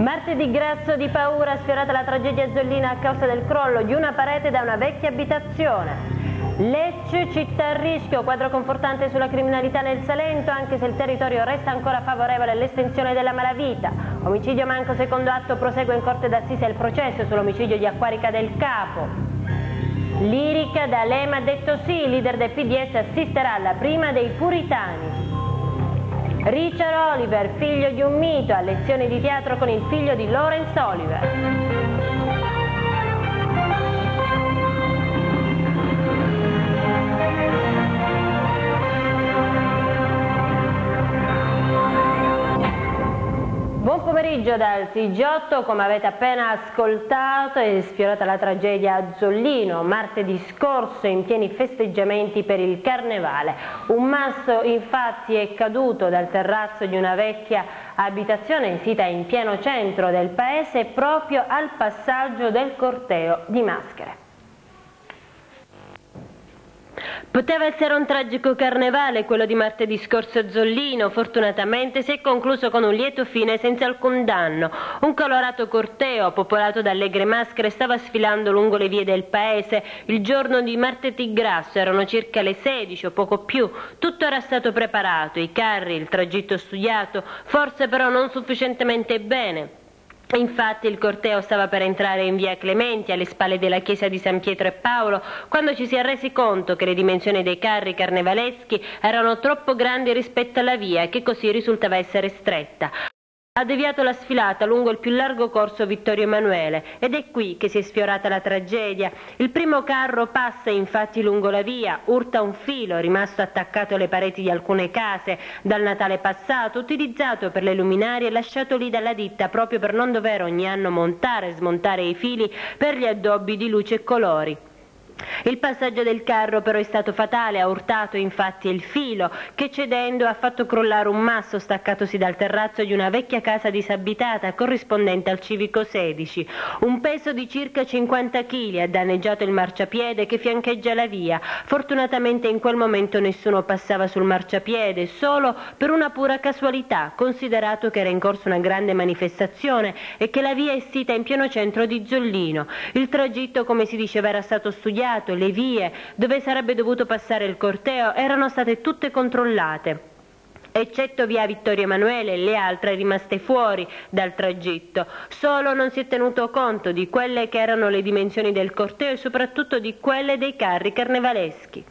Martedì grasso di paura sfiorata la tragedia zollina a causa del crollo di una parete da una vecchia abitazione. Lecce, città a rischio, quadro confortante sulla criminalità nel Salento, anche se il territorio resta ancora favorevole all'estensione della malavita. Omicidio manco secondo atto prosegue in corte d'assise il processo sull'omicidio di Acquarica del Capo. Lirica D'Alema ha detto sì, leader del PDS assisterà alla prima dei puritani. Richard Oliver, figlio di un mito, a lezioni di teatro con il figlio di Lawrence Oliver. Buon pomeriggio dal TG8, come avete appena ascoltato è sfiorata la tragedia a Zollino, martedì scorso in pieni festeggiamenti per il Carnevale. Un masso infatti è caduto dal terrazzo di una vecchia abitazione sita in pieno centro del paese proprio al passaggio del corteo di maschere. Poteva essere un tragico carnevale quello di martedì scorso a Zollino, fortunatamente si è concluso con un lieto fine senza alcun danno. Un colorato corteo, popolato da allegre maschere, stava sfilando lungo le vie del paese. Il giorno di martedì grasso erano circa le 16 o poco più. Tutto era stato preparato, i carri, il tragitto studiato, forse però non sufficientemente bene. Infatti il corteo stava per entrare in via Clementi alle spalle della chiesa di San Pietro e Paolo quando ci si è resi conto che le dimensioni dei carri carnevaleschi erano troppo grandi rispetto alla via che così risultava essere stretta. Ha deviato la sfilata lungo il più largo corso Vittorio Emanuele ed è qui che si è sfiorata la tragedia. Il primo carro passa infatti lungo la via, urta un filo rimasto attaccato alle pareti di alcune case dal Natale passato, utilizzato per le luminarie e lasciato lì dalla ditta proprio per non dover ogni anno montare e smontare i fili per gli addobbi di luce e colori. Il passaggio del carro però è stato fatale, ha urtato infatti il filo che cedendo ha fatto crollare un masso staccatosi dal terrazzo di una vecchia casa disabitata corrispondente al civico 16. Un peso di circa 50 kg ha danneggiato il marciapiede che fiancheggia la via. Fortunatamente in quel momento nessuno passava sul marciapiede, solo per una pura casualità, considerato che era in corso una grande manifestazione e che la via è sita in pieno centro di Zollino. Il tragitto, come si diceva, era stato studiato le vie dove sarebbe dovuto passare il corteo erano state tutte controllate eccetto via Vittorio Emanuele e le altre rimaste fuori dal tragitto. Solo non si è tenuto conto di quelle che erano le dimensioni del corteo e soprattutto di quelle dei carri carnevaleschi.